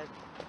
That's